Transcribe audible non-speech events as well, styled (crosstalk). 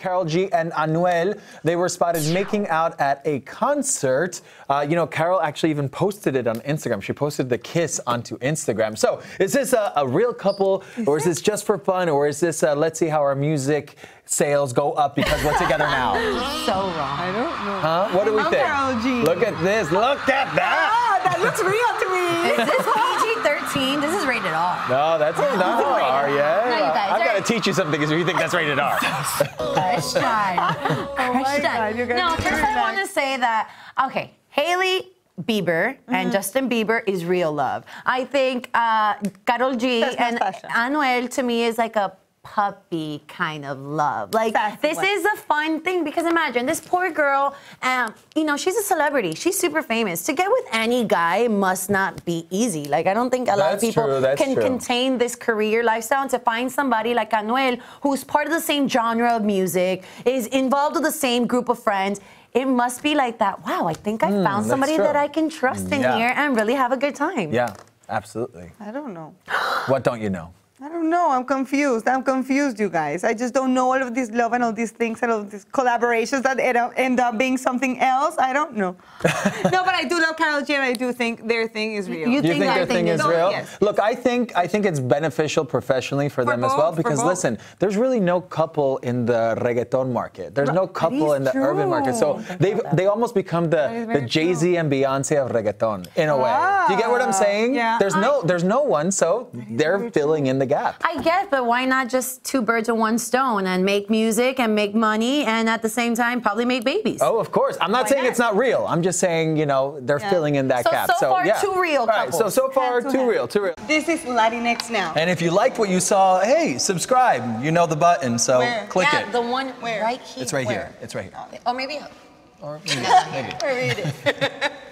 Karol G and Anuel, they were spotted making out at a concert. Uh, you know, Karol actually even posted it on Instagram. She posted the kiss onto Instagram. So, is this a, a real couple, or is this just for fun, or is this uh, let's see how our music sales go up because we're together (laughs) now? So wrong. I don't know. Huh? What do we think? Karol G. Look at this. Look at that. Ah, that looks real to me. Is this PG-13? This is rated R. No, that's (laughs) not rated R, R. yeah. No, you guys I've got to teach you something because you think that's rated R. (laughs) Crush time. (laughs) Oh my Crush. God, you guys No, first I want to say that, okay, Hailey Bieber Mm-hmm. and Justin Bieber is real love. I think uh, Karol G That's and special. Anuel to me is like a puppy kind of love. Like Sassy this one. is a fun thing because imagine this poor girl, um, you know, she's a celebrity. She's super famous. To get with any guy must not be easy. Like I don't think a lot of people true, can true. contain this career lifestyle and to find somebody like Anuel who's part of the same genre of music, is involved with the same group of friends. It must be like that. Wow, I think I found Hmm, somebody true. that I can trust in Yeah. here and really have a good time. yeah, absolutely. I don't know. What don't you know? I don't know. I'm confused. I'm confused, you guys. I just don't know all of this love and all these things and all these collaborations that end up, being something else. I don't know. (laughs) no, but I do love Karol G and I do think their thing is real. You You think think their thing thing is is- real? Yes. Look, I think I think it's beneficial professionally for, For them as well because listen, there's really no couple in the reggaeton market. There's no couple in the urban market. So they they almost become the the Jay Z and Beyonce of reggaeton in a way. Do you get what I'm Ah, saying? yeah. There's no there's no one, so they're filling in the gap. I get, but why not just two birds with one stone and make music and make money and at the same time probably make babies? Oh, of course. I'm not Why saying not? it's not real. I'm just saying, you know, they're Yeah. filling in that So- gap. so far, yeah. two real All right, so so far, Hand to two hand. real, two real. This is Latinx now. And if you liked what you saw, hey, subscribe. You know the button, so Where? click yeah, it. the one Where? right here. It's right Where? here. It's right here. Or maybe Or maybe. (laughs) maybe. Where it is. (laughs)